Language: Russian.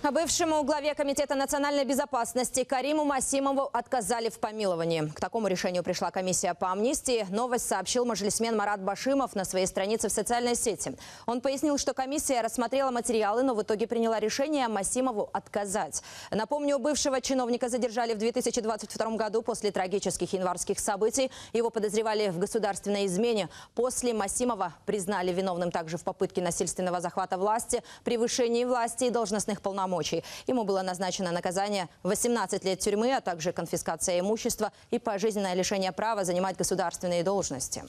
Бывшему главе Комитета национальной безопасности Кариму Масимову отказали в помиловании. К такому решению пришла комиссия по амнистии. Новость сообщил мажлисмен Марат Башимов на своей странице в социальной сети. Он пояснил, что комиссия рассмотрела материалы, но в итоге приняла решение Масимову отказать. Напомню, бывшего чиновника задержали в 2022 году после трагических январских событий. Его подозревали в государственной измене. После Масимова признали виновным также в попытке насильственного захвата власти, превышении власти и должностных полномочий полномочий. Ему было назначено наказание 18 лет тюрьмы, а также конфискация имущества и пожизненное лишение права занимать государственные должности.